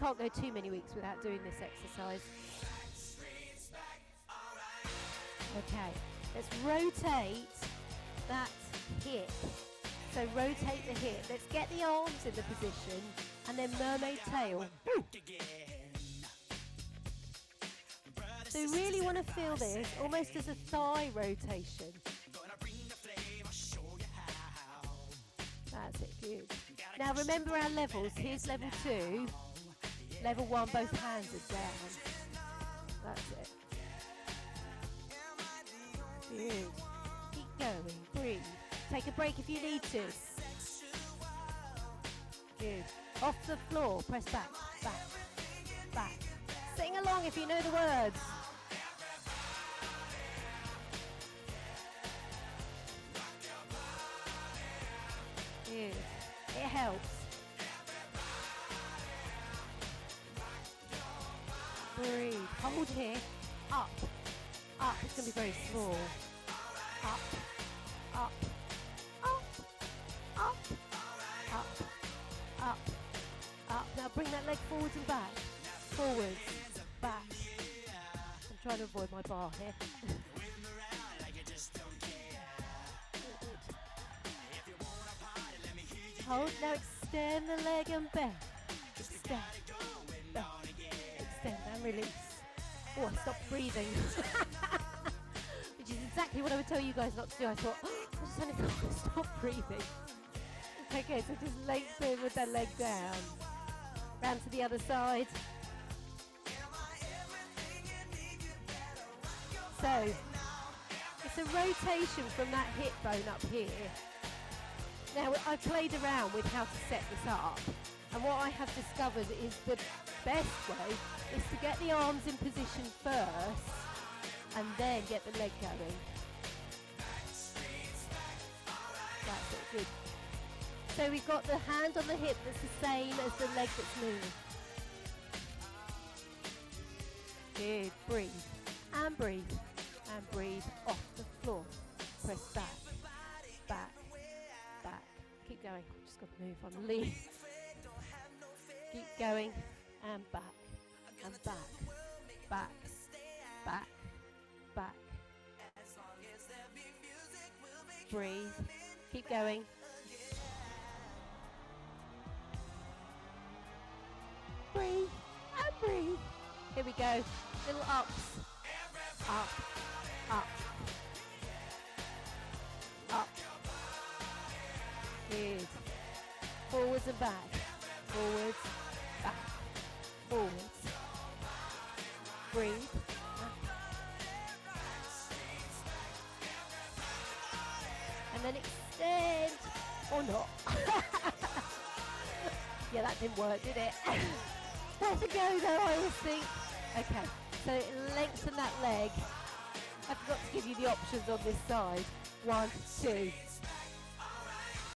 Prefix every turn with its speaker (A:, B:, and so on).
A: can't go too many weeks without doing this exercise. Okay, let's rotate that hip. So rotate the hip. Let's get the arms in the position and then mermaid tail. So you really want to feel this almost as a thigh rotation. That's it, good. Now remember our levels. Here's level two. Level one, both hands are down. That's it. Good. Keep going. Breathe. Take a break if you need to. Good. Off the floor. Press back. Back. Back. Sing along if you know the words. Good. It helps. Breathe. Hold here. Up. Up. It's going to be very small. Up. Up. Up. Up. Up. Up. Up. Now bring that leg forwards and back. Forwards. Back. I'm trying to avoid my bar here. Hold. Now extend the leg and bend. Extend. Oh, I stopped breathing. Which is exactly what I would tell you guys not to do. I thought, oh, I just thought to stop breathing. Okay, so just lengthen with that leg down. Round to the other side. So, it's a rotation from that hip bone up here. Now, I've played around with how to set this up, and what I have discovered is the best way is to get the arms in position first, and then get the leg going. That's it, good. So we've got the hand on the hip that's the same as the leg that's moving. Good, breathe, and breathe, and breathe off the floor. Press back, back, back. Keep going. Just got to move on. Lean. Keep going. And back. And back. Back. Back. Back. Breathe. Keep going. Breathe. And breathe. Here we go. Little ups. Up. Up. Up. Good. Forwards and back. Forwards. And then extend. Or not. yeah, that didn't work, did it? That's a go though, I always think. Okay, so lengthen that leg. I forgot to give you the options on this side. One, two,